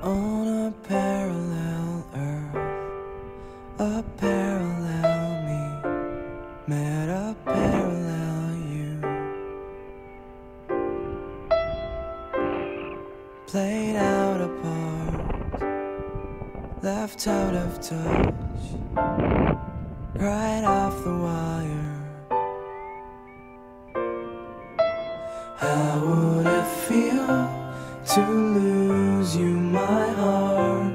On a parallel earth, a parallel me, met a parallel you. Played out apart, left out of touch, right off the wire. How would it feel to lose you, my heart?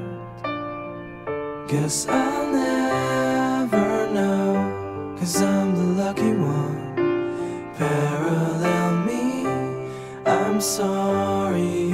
Guess I'll never know, cause I'm the lucky one. Parallel me, I'm sorry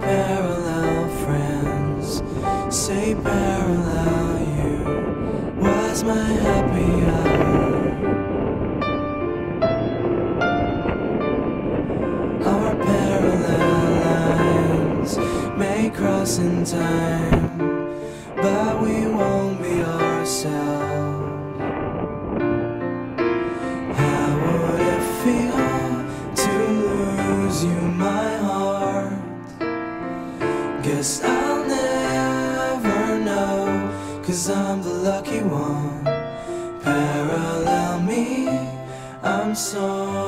parallel friends say parallel you was my happy hour. Our parallel lines may cross in time, but we won't be ourselves. How would it feel to lose you, my heart? Guess I'll never know, cause I'm the lucky one. Parallel me, I'm sorry